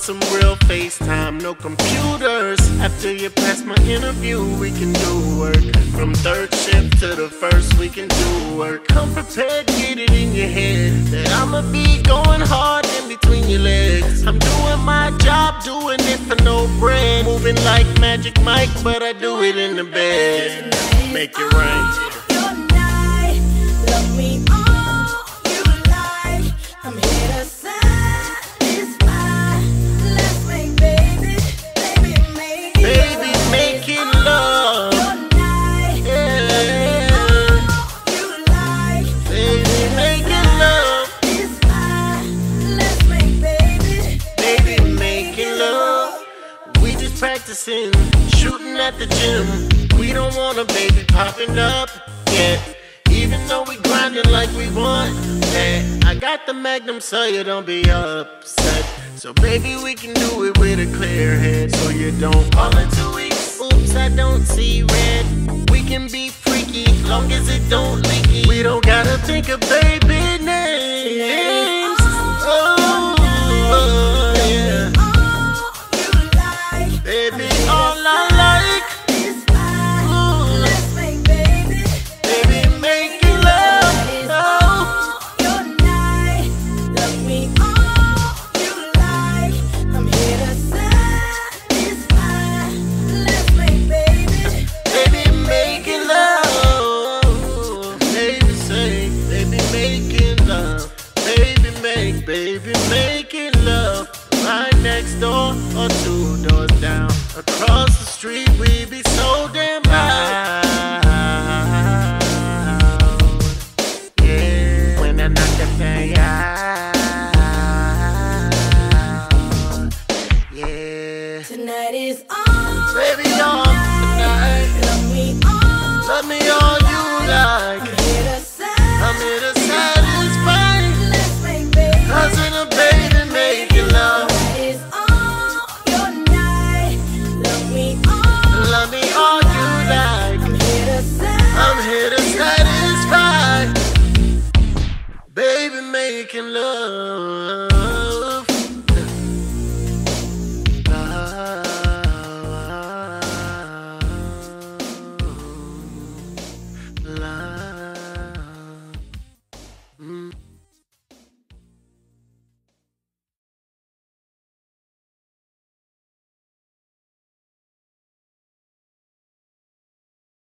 want some real FaceTime, no computers. After you pass my interview, we can do work. From third shift to the first, we can do work. Come prepared, get it in your head that I'ma be going hard in between your legs. I'm doing my job, doing it for no bread. Moving like Magic Mike, but I do it in the bed. Make it rain. Practicing, shooting at the gym. We don't want a baby popping up yet. Even though we grinding like we want that. I got the magnum so you don't be upset. So baby, we can do it with a clear head. So you don't call in two weeks. Oops, I don't see red. We can be freaky, long as it don't leaky. We don't gotta think of baby baby, making love. Right next door or two doors down. Across the street, we be so damn loud. Yeah, when I knock that thing out. Yeah, tonight is on. baby, making love.